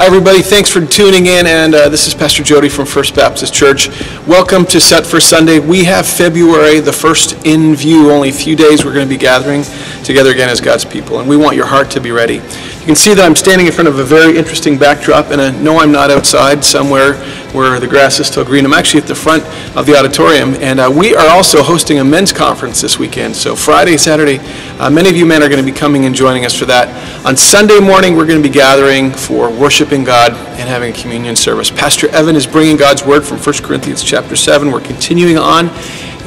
Hi, everybody. Thanks for tuning in. And uh, this is Pastor Jody from First Baptist Church. Welcome to Set for Sunday. We have February the 1st in view. Only a few days we're going to be gathering together again as God's people. And we want your heart to be ready. You can see that I'm standing in front of a very interesting backdrop. And uh, no, I'm not outside somewhere where the grass is still green. I'm actually at the front of the auditorium. And uh, we are also hosting a men's conference this weekend. So Friday, Saturday, uh, many of you men are going to be coming and joining us for that. On Sunday morning, we're going to be gathering for worshiping God and having a communion service. Pastor Evan is bringing God's word from 1 Corinthians chapter 7. We're continuing on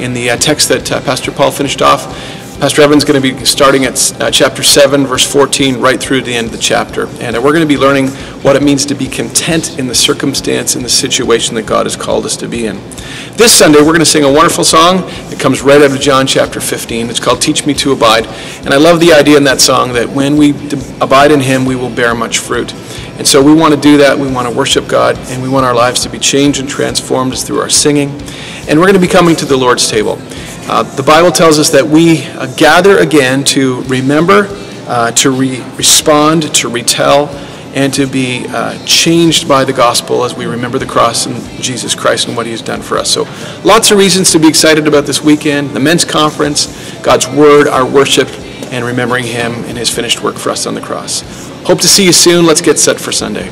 in the uh, text that uh, Pastor Paul finished off. Pastor Evan's going to be starting at uh, chapter 7, verse 14, right through the end of the chapter. And uh, we're going to be learning what it means to be content in the circumstance, in the situation that God has called us to be in. This Sunday, we're going to sing a wonderful song It comes right out of John chapter 15. It's called Teach Me to Abide. And I love the idea in that song that when we abide in Him, we will bear much fruit. And so we want to do that. We want to worship God, and we want our lives to be changed and transformed through our singing. And we're going to be coming to the Lord's table. Uh, the Bible tells us that we uh, gather again to remember, uh, to re- respond, to retell, and to be uh, changed by the gospel as we remember the cross and Jesus Christ and what he has done for us. So, lots of reasons to be excited about this weekend the men's conference, God's word, our worship, and remembering him and his finished work for us on the cross. Hope to see you soon. Let's get set for Sunday.